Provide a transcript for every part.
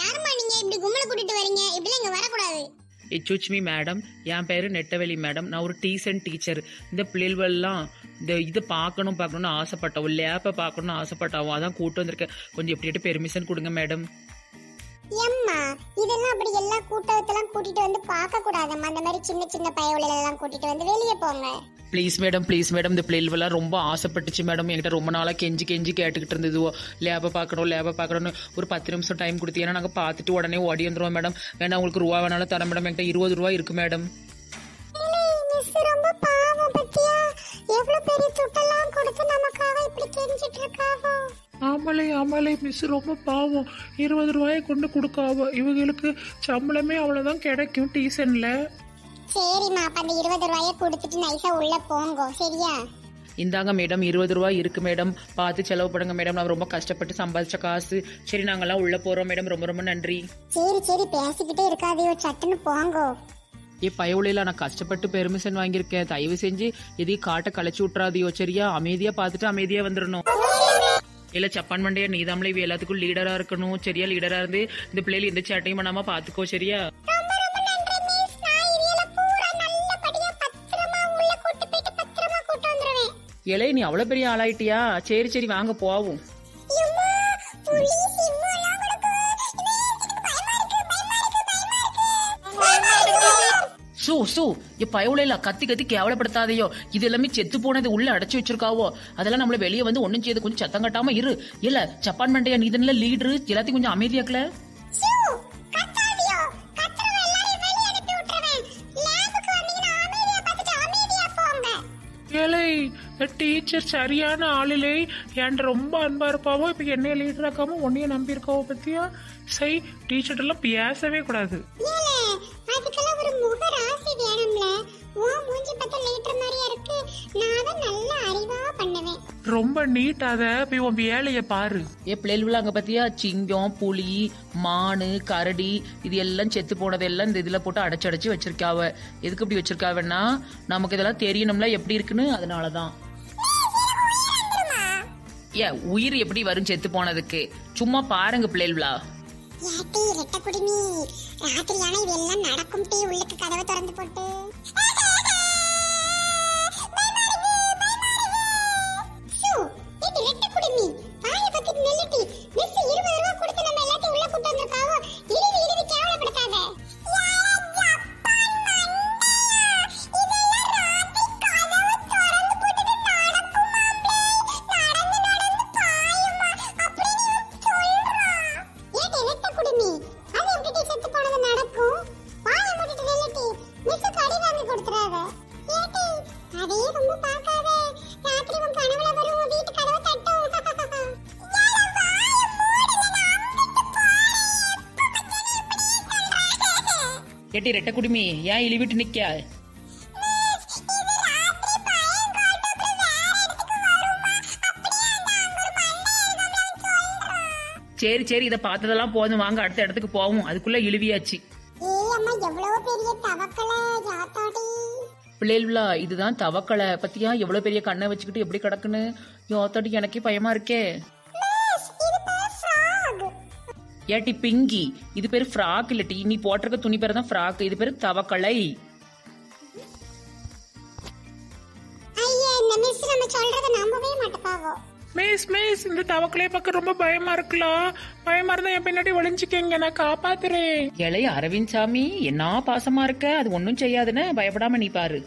யாரும்மா நீங்க இப்படி கும்பல கூட்டிட்டு வரீங்க? இப்படிலாம் இங்க வரக்கூடாது. இச்சுச்மி மேடம் என் பேர் நெட்டவெளி மேடம். நான் ஒரு டீசன்ட் டீச்சர். இந்த பிள்ளைகளெல்லாம் இந்த இது பார்க்கணும் பார்க்கணும்னு ஆசைப்பட்டோம் லேப்பை பார்க்கணும்னு ஆசைப்பட்டாவும் அதான் கூட்டு வந்திருக்கேன். கொஞ்சம் எப்படிட்டு பெர்மிஷன் கொடுங்க மேடம். எம்மா இதெல்லாம் அப்படி எல்லா கூட்டத்தெல்லாம் கூட்டிட்டு வந்து பார்க்க கூடாதம்மா அந்த மாதிரி சின்ன சின்ன பயவுல எல்லாம் கூட்டிட்டு வந்து வெளியே போங்க. ப்ளீஸ் மேடம் ப்ளீஸ் மேடம் இந்த பிள்ளைகளெல்லாம் ரொம்ப ஆசைப்பட்டுச்சு மேடம் என்கிட்ட ரொம்ப நாளாக கெஞ்சி கெஞ்சி கேட்டுக்கிட்டு இருந்ததுவோ லேபை பார்க்கணும் லேபை பார்க்கணும்னு ஒரு பத்து நிமிஷம் டைம் கொடுத்தீங்கன்னா நாங்கள் பார்த்துட்டு உடனே ஓடி வந்துருவோம் மேடம் வேணா உங்களுக்கு ரூபா வேணாலும் தரேன் மேடம் என்கிட்ட இருபது ரூபா இருக்கு மேடம் மிஸ் ரொம்ப பாவம் பத்தியா? எவ்வளவு பெரிய துட்டெல்லாம் கொடுத்து நமக்காக இப்படி கெஞ்சிட்டு இருக்காவோ? ஆமலை ஆமலை மிஸ் ரொம்ப பாவம். இருபது ரூபாயை கொண்டு கொடுக்காவ. இவங்களுக்கு சம்பளமே அவ்வளோதான் கிடைக்கும் டீசன்ல சரிம்மா அப்ப அந்த இருபது ரூபாய கொடுத்துட்டு நைஸா உள்ள போங்க சரியா? இந்தாங்க மேடம் இருபது ரூபா இருக்கு மேடம் பார்த்து செலவு பண்ணுங்க மேடம் நான் ரொம்ப கஷ்டப்பட்டு சம்பாதிச்ச காசு. சரி நாங்கெல்லாம் உள்ள போறோம் மேடம் ரொம்ப ரொம்ப நன்றி. சரி சரி பேசிக்கிட்டே இருக்காதையோ சட்டுன்னு போங்கோ. ஏ பயவுலையில நான் கஷ்டப்பட்டு பெர்மிஷன் வாங்கியிருக்கேன். தயவு செஞ்சு எதையும் காட்ட களைச்சு விட்றாதியோ சரியா? அமைதியா பார்த்துட்டு அமைதியா வந்துடணும். இல்ல சப்பான் மண்டையா நீதாமலே எல்லாத்துக்கும் லீடரா இருக்கணும். சரியா லீடரா இருந்து இந்த பிள்ளைகள் எந்த சேட்டையும் பண்ணாம பாத்துக்கோ சரியா? இலை நீ அவ்வளவு பெரிய ஆளாயிட்டியா? சரி சரி வாங்க போவோம். எம்மா புலி சிம்மம்லாம் கொடுக்கு. பயமா இருக்கு பயமா இருக்கு பயமா இருக்கு. பயமா இருக்கு. சூ சூ எ பயவுலையில கத்தி கத்தி கேவலப்படுத்தாதையோ? இது எல்லாமே செத்து போனது உள்ள அடைச்சு வச்சிருக்காவோ? அதெல்லாம் நம்மள வெளியே வந்து ஒண்ணும் செய்து கொஞ்சம் சத்தம் கட்டாம இரு. இல்ல சப்பான் மண்டையா நீ தானே லீடரு எல்லாத்தையும் கொஞ்சம் அமைதியாக்கல? டீச்சர் சரியான ஆளிலே என்கிட்ட ரொம்ப அன்பா இருப்பாவோ இப்போ என்னைய லீடர் ஆக்காம உன்னைய நம்பி இருக்காவோ பத்தியா? சை டீச்சர்ட் எல்லாம் பேசவே கூடாது. ரொம்ப நீட்டாத போய் உன் வேலையை பாரு. ஏ பிள்ளைகள் அங்க பாத்தியா? சிங்கம் புலி மானு கரடி இது எல்லாம் செத்து போனதெல்லாம் இந்த இதுல போட்டு அடைச்சு அடைச்சு வச்சிருக்காவ. எதுக்கு இப்படி வச்சிருக்காவன்னா நமக்கு இதெல்லாம் தெரியணும்ல எப்படி இருக்குன்னு? அதனாலதான். ஏ உயிர் எப்படி வரும் செத்து போனதுக்கு? சும்மா பாருங்க பிள்ளைகளா. ஏட்டி ரெட்ட குடிமி. ராத்திரியான இதெல்லாம் நடக்கும் டீ உள்ளுக்கு கதவை திறந்து போட்டு. கேட்டி ரெட்ட குடுமி ஏன் இழிவிட்டு நிக்க சரி சரி இதை பார்த்ததெல்லாம் போதும். வாங்க அடுத்த இடத்துக்கு போவோம். அதுக்குள்ள இழுவியாச்சு. பிள்ளைகளா இதுதான் தவக்கலை. பத்தியா எவ்வளவு பெரிய கண்ணை வச்சுக்கிட்டு எப்படி கிடக்குன்னு? யோத்தாட்டி எனக்கே பயமா இருக்கே. ஏட்டி பிங்கி. இது பேர் ஃப்ராக் இல்லட்டி. நீ போட்டிருக்க துணி பேர் தான் ஃப்ராக். இது பேர் தவக்கலை. ஐயா இந்த மிஸ் நம்ம சொல்றத நம்பவே மாட்டேப்பாவோ மிஸ் மிஸ் இந்த தவக்கலையை பார்க்க ரொம்ப பயமா இருக்கலாம் பயமா இருந்தா என் பின்னாடி ஒளிஞ்சுக்கங்க. நான் காப்பாத்துறேன். இளைய அரவிந்த் சாமி என்ன பாசமா இருக்க? அது ஒன்னும் செய்யாதுன்னு பயப்படாம நீ பாரு.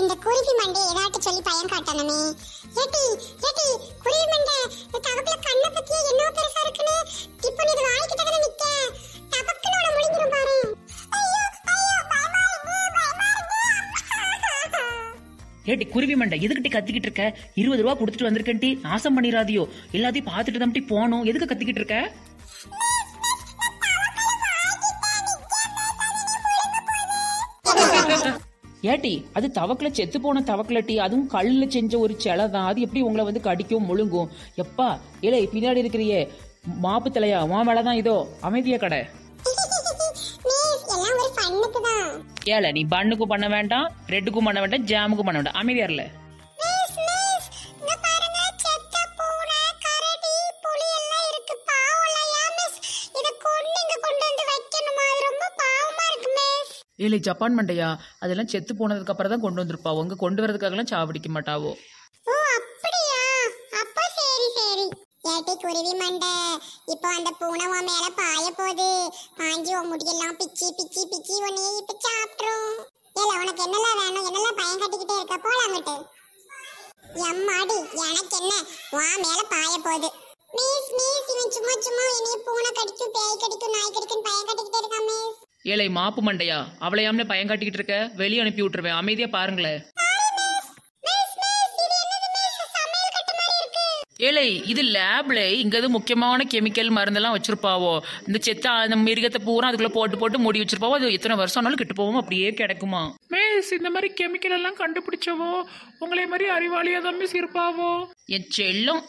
இந்த குருவி மண்டை ஏதாட்டு சொல்லி பயம் காட்டணுமே. ஏட்டி ஏட்டி குருவி மண்டை இந்த கண்ணை பத்தியே என்ன பெருசா இருக்குன்னு. இப்போ நீ வாய்க்கிட்ட தானே நிக்க. தவக்கலோட முழுங்கிரும் பாரு. ஏட்டி குருவி மண்டை எதுக்கிட்டி கத்திக்கிட்டு இருக்க? இருபது ரூபா கொடுத்துட்டு வந்திருக்கேன்ட்டி. நாசம் பண்ணிடாதியோ எல்லாத்தையும் பார்த்துட்டு தான் போனோம். எதுக்கு கத்திக்கிட்டு இருக்க? ஏட்டி அது தவக்கல செத்து போன தவக்கலட்டி அதுவும் கல்லுல செஞ்ச ஒரு சிலை தான். அது எப்படி உங்களை வந்து கடிக்கும் முழுங்கும்? எப்பா ஏலே பின்னாடி இருக்கிறியே மாப்பு தலையா உன் மேல தான் இதோ அமைதியா கடை. ஏல நீ பண்ணுக்கும் பண்ண வேண்டாம் ரெட்டுக்கும் பண்ண வேண்டாம் ஜாமுக்கும் பண்ண வேண்டாம். அமைதியா இருல இல்லை ஜப்பான் மண்டையா? அதெல்லாம் செத்து போனதுக்கு அப்புறம் தான் கொண்டு வந்திருப்பா. உங்க கொண்டு வரதுக்காகலாம் சாவடிக்க மாட்டாவோ? ஓ அப்படியா? அப்ப சரி சரி. ஏட்டி குருவி மண்டை. இப்போ அந்த பூனை உன் மேல பாய போகுது. பாஞ்சி உன் முடியெல்லாம் பிச்சி பிச்சி பிச்சி உன்னையே இப்ப சாப்பிட்டுரும் ஏல உனக்கு என்னெல்லாம் வேணும்? என்னெல்லாம் பயம் கட்டிக்கிட்டே இருக்க? போலாங்கிட்டு எம்மாடி எனக்கு என்ன? உன் மேல பாய போகுது. மீஸ் மீஸ் இவன் சும்மா சும்மா என்னைய பூனை கடிச்சு ஏலே மாப்பு மண்டையா? அவளையாமலே பயம் காட்டிக்கிட்டு இருக்க? வெளியே அனுப்பி விட்டுருவேன். அமைதியா பாருங்களேன். மிஸ் இது லேப்ல இங்க முக்கியமான கெமிக்கல் மருந்தெல்லாம் வச்சிருப்பாவோ? இந்த செத்த அந்த மிருகத்தை பூரா அதுக்குள்ள போட்டு போட்டு மூடி வச்சிருப்பாவோ? அது எத்தனை வருஷம் ஆனாலும் கிட்டு போவோம் அப்படியே கிடைக்குமா? மிஸ் இந்த மாதிரி கெமிக்கல் எல்லாம் கண்டுபிடிச்சவோ உங்களை மாதிரி அறிவாளியா தான் மிஸ் இருப்பாவோ? என் செல்லம்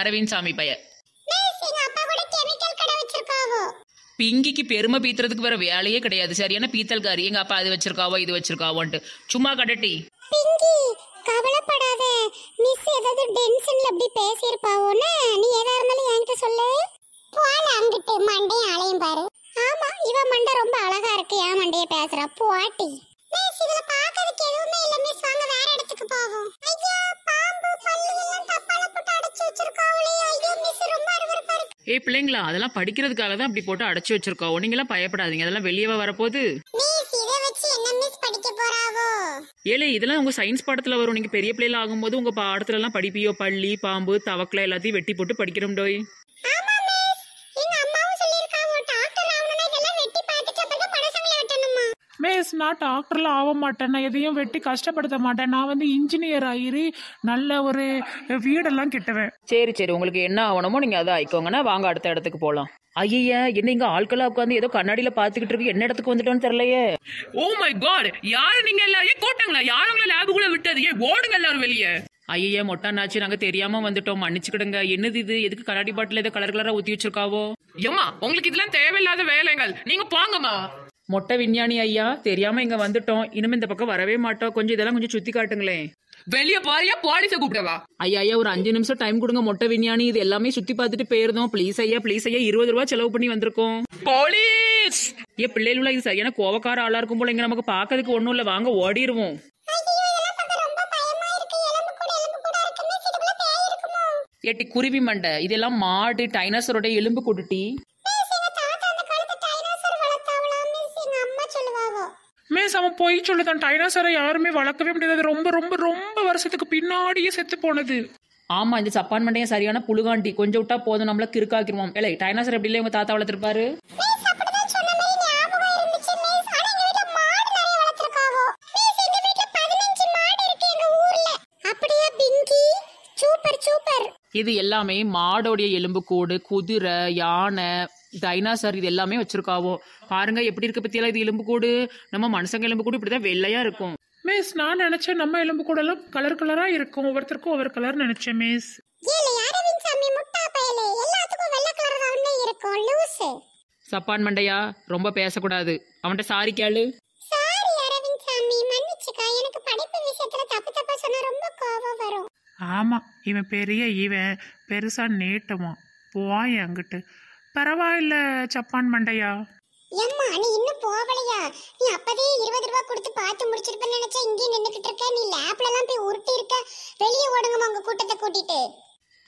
அரவிந்த் சாமி பைய பிங்கிக்கு பெருமை பீத்துறதுக்கு வேற வேலையே கிடையாது. சரியான பீத்தல்காரி? எங்க அப்பா அது வச்சிருக்காவோ இது வச்சிருக்காவோன்ட்டு. சும்மா கடட்டி பிங்கி கவலைப்படாத. மிஸ் ஏதாவது டென்ஷன்ல அப்படி பேசியிருப்பாவோன்னு நீ எதா இருந்தாலும் என்கிட்ட சொல்லு. போல அங்கிட்டு. மண்டையும் அலையும் பாரு. ஆமா இவ மண்டை ரொம்ப அழகா இருக்கு. என் மண்டைய பேசுறா. போட்டி. மிஸ் இதுல பாக்கிறதுக்கு எதுவுமே இல்ல. மிஸ் வாங்க வேற இடத்துக்கு ஏய் பிள்ளைங்களா அதெல்லாம் படிக்கிறதுக்காக தான் அப்படி போட்டு அடைச்சு வச்சிருக்கோம். நீங்களாம் பயப்படாதீங்க. அதெல்லாம் வெளியே வரப்போகுது. மிஸ் இதை வச்சு என்ன மிஸ் படிக்க போறாவோ? ஏலே இதெல்லாம் உங்க சயின்ஸ் பாடத்துல வரும். நீங்க பெரிய பிள்ளைல ஆகும்போது உங்க பாடத்துல எல்லாம் படிப்பியோ பள்ளி பாம்பு தவக்கலை எல்லாத்தையும் வெட்டி போட்டு படிக்கிறோம் டோய். மிஸ் நான் டாக்டர்லாம் ஆக மாட்டேன். நான் எதையும் வெட்டி கஷ்டப்படுத்த மாட்டேன். நான் வந்து இன்ஜினியர் ஆகிரி நல்ல ஒரு வீடெல்லாம் கட்டுவேன். சரி சரி. உங்களுக்கு என்ன ஆகணுமோ நீங்க அதை ஆயிக்கோங்கன்னா வாங்க அடுத்த இடத்துக்கு போலாம். ஐயா என்ன இங்க ஆட்களா உட்காந்து ஏதோ கண்ணாடியில பாத்துக்கிட்டு இருக்கு? என்ன இடத்துக்கு வந்துட்டோன்னு தெரியலையே. ஓ மை காட் யாரு நீங்க எல்லாரும் கூட்டங்களா? யாரும் உங்களை லேபுக்குள்ள விட்டது? ஏன் ஓடுங்க எல்லாரும் வெளியே. ஐயா மொட்டானாச்சு நாங்க தெரியாம வந்துட்டோம். மன்னிச்சுக்கிடுங்க. என்னது இது? எதுக்கு கண்ணாடி பாட்டில் ஏதோ கலர் கலரா ஊத்தி வச்சிருக்காவோ? ஏம்மா உங்களுக்கு இதெல்லாம் தேவையில்லாத வேலைகள். நீங்க போங்கம்மா. மொட்டை விஞ்ஞானி ஐயா தெரியாம இங்க வந்துட்டோம். இனிமே இந்த பக்கம் வரவே மாட்டோம். கொஞ்சம் இதெல்லாம் கொஞ்சம் சுத்தி காட்டுங்களேன். வெளிய பாரியா போலீஸ கூப்பிடவா? ஐயா ஐயா ஒரு அஞ்சு நிமிஷம் டைம் கொடுங்க. மொட்டை விஞ்ஞானி இது எல்லாமே சுத்தி பார்த்துட்டு போயிருந்தோம். ப்ளீஸ் ஐயா ப்ளீஸ் ஐயா இருபது ரூபா செலவு பண்ணி வந்திருக்கோம். போலீஸ்! ஏ பிள்ளைகளா இது சரியான கோவக்கார ஆளா இருக்கும் போல இங்க. நமக்கு பாக்கிறதுக்கு ஒண்ணும் இல்ல. வாங்க ஓடிடுவோம். ஏட்டி குருவி மண்டை. இதெல்லாம் மாடு டைனோசரோட எலும்பு கொடுட்டி போய் சொல்லுதான் டைனாசரை யாருமே வளர்க்கவே முடியாது. ரொம்ப ரொம்ப ரொம்ப வருஷத்துக்கு பின்னாடியே செத்து போனது. ஆமா இந்த சப்பான் மண்டையும் சரியான புழுகாண்டி. கொஞ்சம் விட்டா போதும் நம்மள கிறுக்காக்கிருவோம். இல்லை டைனோசர் எப்படி இல்லை உங்க தாத்தா வளர்த்திருப்பாரு? மிஸ் அப்படிதான் சொன்ன மாதிரி ஞாபகம் இருந்துச்சு. மிஸ் ஆனா எங்க வீட்ல மாடு நிறைய வளர்த்திருக்காவோ. மிஸ் எங்க வீட்ல 15 மாடு இருக்கு எங்க ஊர்ல. அப்படியே பிங்கி? Super super. இது எல்லாமே மாடோடைய எலும்புக்கூடு குதிரை யானை டைனாசர் இது எல்லாமே வச்சிருக்காவோ. பாருங்க எப்படி இருக்க பத்தியெல்லாம் இது எலும்புக்கூடு நம்ம மனுஷங்க எலும்புக்கூடு இப்படிதான் வெள்ளையா இருக்கும். மிஸ் நான் நினைச்சேன் நம்ம எலும்பு கூட எல்லாம் கலர் கலரா இருக்கும். ஒவ்வொருத்தருக்கும் ஒவ்வொரு கலர் நினைச்சேன் மிஸ் சப்பான் மண்டையா? ரொம்ப பேசக்கூடாது. அவன்கிட்ட சாரி கேளு. சாரி அரவிந்த் சாமி. மன்னிச்சுக்கா. எனக்கு படிப்பு விஷயத்துல தப்பு தப்பா சொன்னா ரொம்ப கோவம் வரும். ஆமா இவன் பெரிய இவன். பெருசா நீட்டமா போய் அங்கிட்டு பரவாயில்ல சப்பான் மண்டையா? ஏம்மா நீ இன்னும் போகலையா? நீ அப்பதே இருபது ரூபா கொடுத்து பார்த்து முடிச்சிருப்பேன்னு நினைச்சா இங்கே நின்றுக்கிட்டு இருக்க? நீ லேப்ல எல்லாம் போய் உருட்டி இருக்க? வெளியே ஓடுங்கம்மா உங்க கூட்டத்தை கூட்டிட்டு.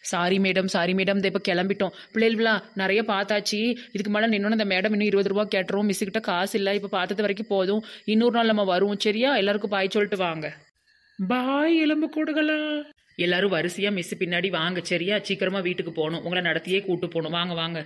சாரி மேடம் சாரி மேடம் இந்த இப்போ கிளம்பிட்டோம். பிள்ளைகள்லாம் நிறைய பார்த்தாச்சு. இதுக்கு மேலே நின்று இந்த மேடம் இன்னும் இருபது ரூபா கேட்டுருவோம் மிஸ் கிட்ட காசு இல்லை. இப்போ பார்த்தது வரைக்கும் போதும். இன்னொரு நாள் நம்ம வருவோம். சரியா? எல்லாருக்கும் பாய் சொல்லிட்டு வாங்க. பாய் எலும்பு கூடுகளா? எல்லாரும் வரிசையா மிஸ் பின்னாடி வாங்க. சரியா? சீக்கிரமா வீட்டுக்கு போகணும். உங்களை நடத்தியே கூட்டு போகணும். வாங்க வாங்க.